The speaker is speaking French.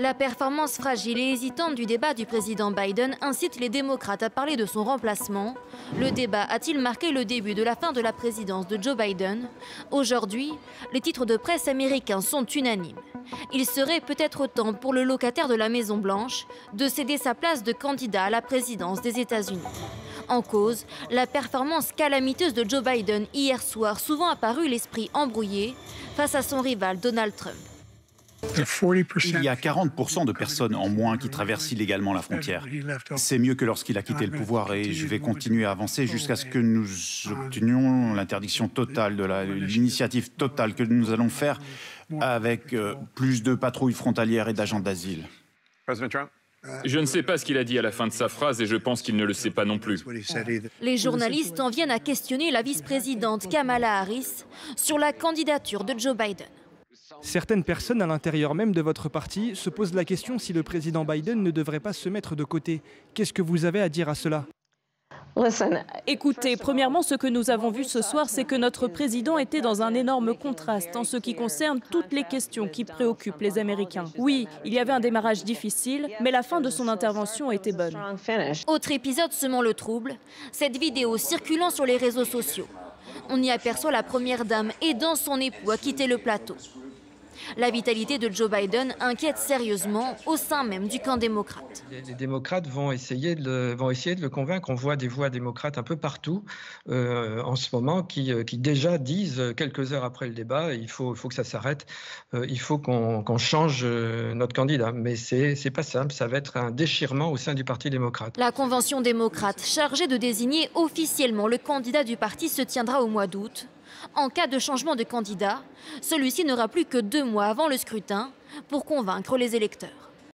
La performance fragile et hésitante du débat du président Biden incite les démocrates à parler de son remplacement. Le débat a-t-il marqué le début de la fin de la présidence de Joe Biden? Aujourd'hui, les titres de presse américains sont unanimes. Il serait peut-être temps pour le locataire de la Maison-Blanche de céder sa place de candidat à la présidence des États-Unis. En cause, la performance calamiteuse de Joe Biden hier soir, souvent apparu l'esprit embrouillé face à son rival Donald Trump. Il y a 40% de personnes en moins qui traversent illégalement la frontière. C'est mieux que lorsqu'il a quitté le pouvoir et je vais continuer à avancer jusqu'à ce que nous obtenions l'interdiction totale de l'initiative totale que nous allons faire avec euh, plus de patrouilles frontalières et d'agents d'asile. Je ne sais pas ce qu'il a dit à la fin de sa phrase et je pense qu'il ne le sait pas non plus. Les journalistes en viennent à questionner la vice-présidente Kamala Harris sur la candidature de Joe Biden. Certaines personnes à l'intérieur même de votre parti se posent la question si le président Biden ne devrait pas se mettre de côté. Qu'est-ce que vous avez à dire à cela? Écoutez, premièrement, ce que nous avons vu ce soir, c'est que notre président était dans un énorme contraste en ce qui concerne toutes les questions qui préoccupent les Américains. Oui, il y avait un démarrage difficile, mais la fin de son intervention était bonne. Autre épisode semant le trouble, cette vidéo circulant sur les réseaux sociaux. On y aperçoit la première dame aidant son époux à quitter le plateau. La vitalité de Joe Biden inquiète sérieusement au sein même du camp démocrate. Les, démocrates vont essayer, de le, vont essayer de le convaincre. On voit des voix démocrates un peu partout euh, en ce moment qui, euh, qui, déjà disent, euh, quelques heures après le débat, il faut, il faut que ça s'arrête, il faut qu'on change notre candidat. Mais c'est pas simple, ça va être un déchirement au sein du Parti démocrate. La convention démocrate chargée de désigner officiellement le candidat du parti se tiendra au mois d'août. En cas de changement de candidat, celui-ci n'aura plus que deux mois avant le scrutin pour convaincre les électeurs.